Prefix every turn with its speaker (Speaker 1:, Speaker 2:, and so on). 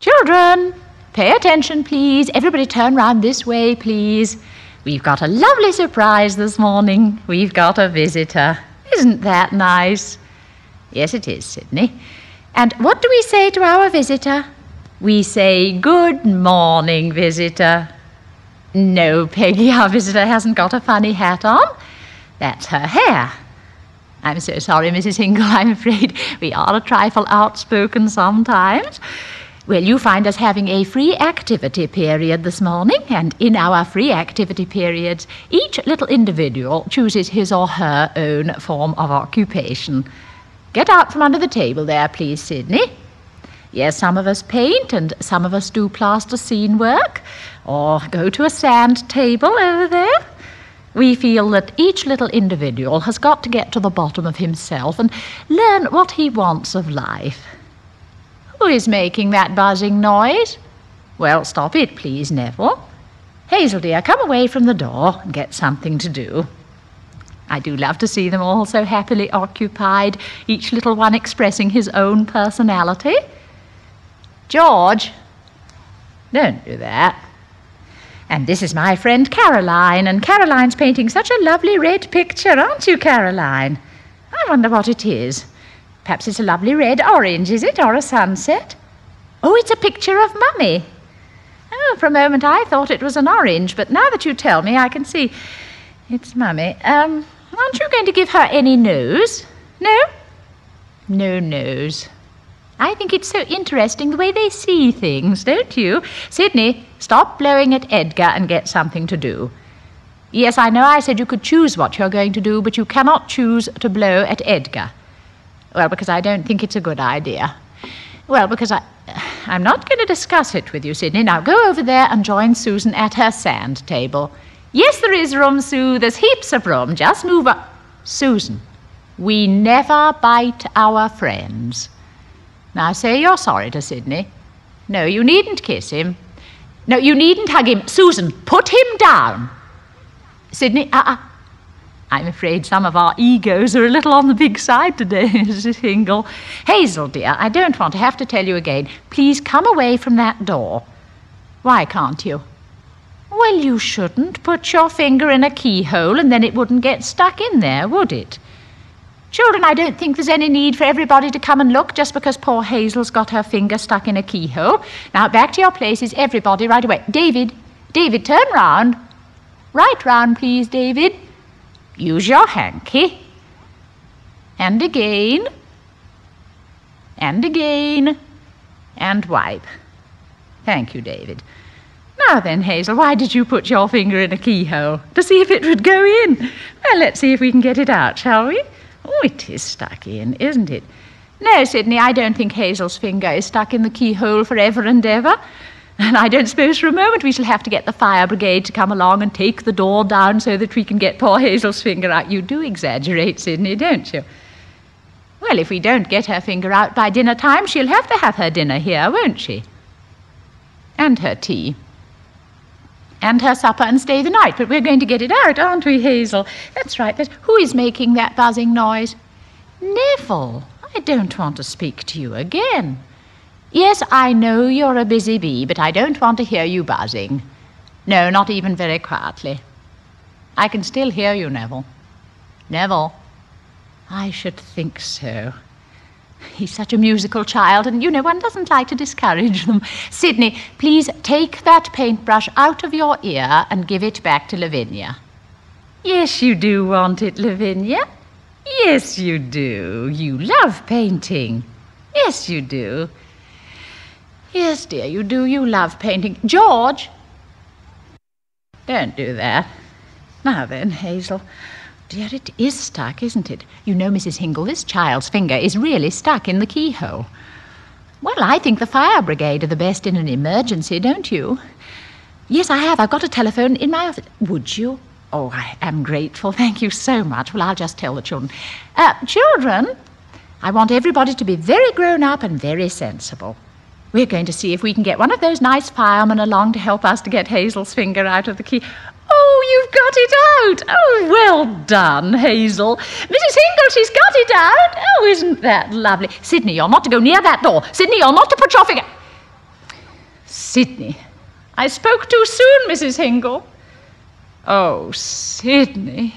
Speaker 1: Children, pay attention, please. Everybody turn round this way, please. We've got a lovely surprise this morning. We've got a visitor. Isn't that nice? Yes, it is, Sidney. And what do we say to our visitor? We say, Good morning, visitor. No, Peggy, our visitor hasn't got a funny hat on. That's her hair. I'm so sorry, Mrs. Hingle. I'm afraid we are a trifle outspoken sometimes. Well, you find us having a free activity period this morning, and in our free activity periods, each little individual chooses his or her own form of occupation. Get out from under the table there, please, Sidney. Yes, some of us paint and some of us do plasticine work or go to a sand table over there. We feel that each little individual has got to get to the bottom of himself and learn what he wants of life. Who is making that buzzing noise? Well, stop it, please, Neville. Hazel, dear, come away from the door and get something to do. I do love to see them all so happily occupied, each little one expressing his own personality. George, don't do that. And this is my friend Caroline, and Caroline's painting such a lovely red picture, aren't you, Caroline? I wonder what it is. Perhaps it's a lovely red orange, is it, or a sunset? Oh, it's a picture of Mummy. Oh, for a moment I thought it was an orange, but now that you tell me, I can see it's Mummy. Um, aren't you going to give her any news? No? No news. I think it's so interesting the way they see things, don't you? Sidney, stop blowing at Edgar and get something to do. Yes, I know I said you could choose what you're going to do, but you cannot choose to blow at Edgar. Well, because I don't think it's a good idea. Well, because I, I'm not going to discuss it with you, Sidney. Now go over there and join Susan at her sand table. Yes, there is room, Sue. There's heaps of room. Just move up. Susan, we never bite our friends. Now say you're sorry to Sidney. No, you needn't kiss him. No, you needn't hug him. Susan, put him down. Sidney, uh, uh I'm afraid some of our egos are a little on the big side today, Mrs. Hingle. Hazel, dear, I don't want to have to tell you again. Please come away from that door. Why can't you? Well, you shouldn't put your finger in a keyhole and then it wouldn't get stuck in there, would it? Children, I don't think there's any need for everybody to come and look just because poor Hazel's got her finger stuck in a keyhole. Now, back to your places, everybody, right away. David, David, turn round. Right round, please, David. Use your hanky. And again. And again. And wipe. Thank you, David. Now then, Hazel, why did you put your finger in a keyhole? To see if it would go in. Well, let's see if we can get it out, shall we? Oh, it is stuck in, isn't it? No, Sidney, I don't think Hazel's finger is stuck in the keyhole for ever and ever. And I don't suppose for a moment we shall have to get the fire brigade to come along and take the door down so that we can get poor Hazel's finger out. You do exaggerate, Sidney, don't you? Well, if we don't get her finger out by dinner time, she'll have to have her dinner here, won't she? And her tea and her supper and stay the night. But we're going to get it out, aren't we, Hazel? That's right. But who is making that buzzing noise? Neville, I don't want to speak to you again. Yes, I know you're a busy bee, but I don't want to hear you buzzing. No, not even very quietly. I can still hear you, Neville. Neville, I should think so. He's such a musical child, and you know, one doesn't like to discourage them. Sidney, please take that paintbrush out of your ear and give it back to Lavinia. Yes, you do want it, Lavinia. Yes, you do. You love painting. Yes, you do. Yes, dear, you do. You love painting. George! Don't do that. Now then, Hazel. Dear, it is stuck, isn't it? You know, Mrs. Hingle, this child's finger is really stuck in the keyhole. Well, I think the fire brigade are the best in an emergency, don't you? Yes, I have. I've got a telephone in my office. Would you? Oh, I am grateful. Thank you so much. Well, I'll just tell the children. Uh, children, I want everybody to be very grown up and very sensible. We're going to see if we can get one of those nice firemen along to help us to get Hazel's finger out of the key. Oh, you've got it out. Oh, well done, Hazel. Mrs. Hingle, she's got it out. Oh, isn't that lovely? Sidney, you're not to go near that door. Sidney, you're not to put your finger. Sidney. I spoke too soon, Mrs. Hingle. Oh, Sidney.